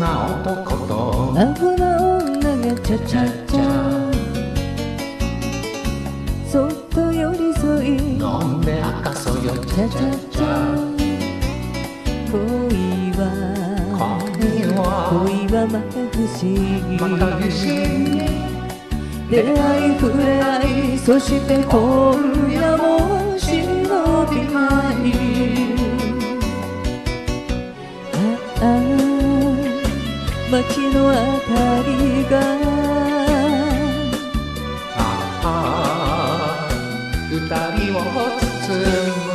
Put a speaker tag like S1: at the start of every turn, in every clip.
S1: な男と。
S2: アホな女がチャチャチャそっと寄り添い。
S1: 飲んで赤そよ
S2: チャチャチャ恋は。
S1: 恋は。
S2: また不思議。
S1: また不思議。
S2: 出会い触れ合い。そして今夜も忍びない街の明かりが。
S1: ああ二人を包む。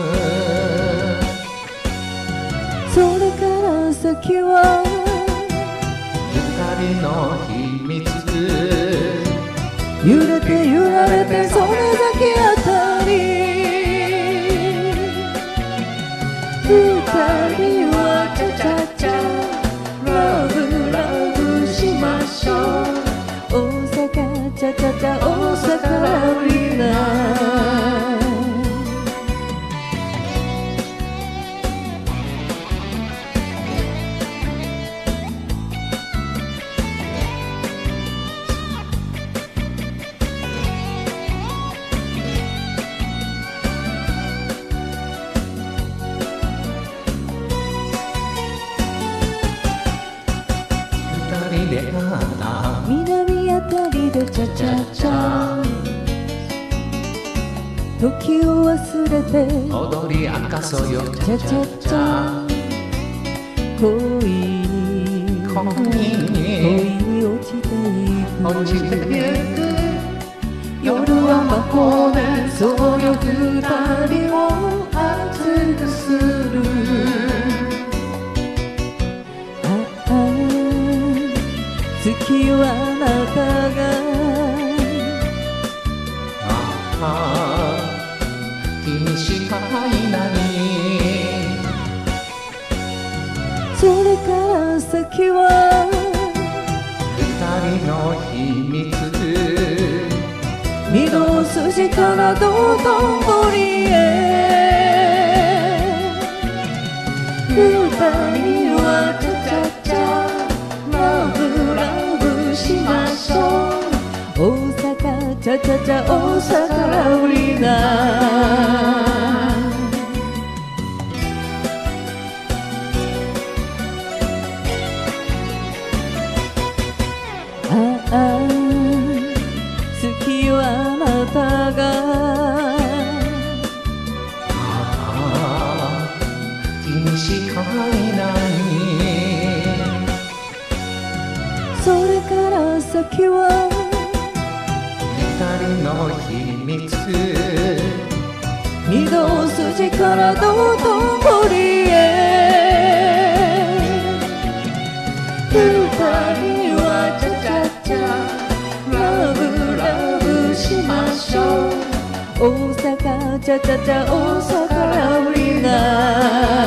S2: それから先は。
S1: 二人の秘密。
S2: 揺れて揺られてそれだけ二人
S1: で会った
S2: 南あたりでチャチャチャ時を忘れて。
S1: 踊り明かそうよ
S2: チャチャチャ恋に。
S1: 恋に
S2: 落ちていく。
S1: 落ちてゆく。夜は魔法でそうよ二人を熱くする
S2: それから先は
S1: 二人の秘密
S2: 御堂筋から道頓堀へ。二人はチャチャチャラブラブしましょう。大阪チャチャチャ大阪。ラブああ好きよあなたが
S1: ああ君しかいない。
S2: それから先は
S1: 二人の秘密。
S2: 御堂筋から道頓堀大阪チャチャチャ大阪ラブリーナ大